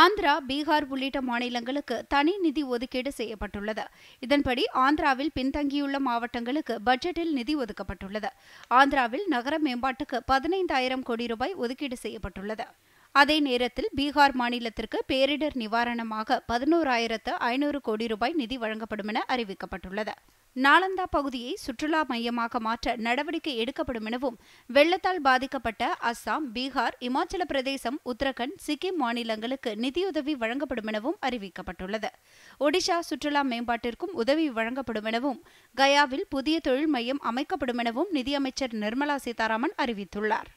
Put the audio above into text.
ஆந்திரா பீகார் உள்ளிட்ட மாநிலங்களுக்கு தனி நிதி ஒதுக்கீடு செய்யப்பட்டுள்ளது. இதன்படி ஆந்திராவில் பின்தங்கியுள்ள மாவட்டங்களுக்கு பட்ஜெட்டில் நிதி ஒதுக்கப்பட்டுள்ளது. ஆந்திராவில் நகர மேம்பாட்டுக்கு பதினைந்தாயிரம் கோடி ரூபாய் ஒதுக்கீடு செய்யப்பட்டுள்ளது. அதே நேரத்தில் பீகார் மாநிலத்திற்கு பேரிடர் நிவாரணமாக பதினோராயிரத்து ஐநூறு கோடி ரூபாய் நிதி வழங்கப்படும் என அறிவிக்கப்பட்டுள்ளது. நாலந்தா பகுதியை சுற்றுலா மையமாக மாற்ற நடவடிக்கை எடுக்கப்படும் எனவும் வெள்ளத்தால் பாதிக்கப்பட்ட அஸ்ஸாம் பீகார் இமாச்சல பிரதேசம் உத்தரகண்ட் சிக்கிம் மாநிலங்களுக்கு நிதியுதவி வழங்கப்படும் எனவும் அறிவிக்கப்பட்டுள்ளது. ஒடிஷா சுற்றுலா மேம்பாட்டிற்கும் உதவி வழங்கப்படும் எனவும் கயாவில் புதிய தொழில் மையம் அமைக்கப்படும் எனவும் நிதியமைச்சர் நிர்மலா சீதாராமன் அறிவித்துள்ளார்.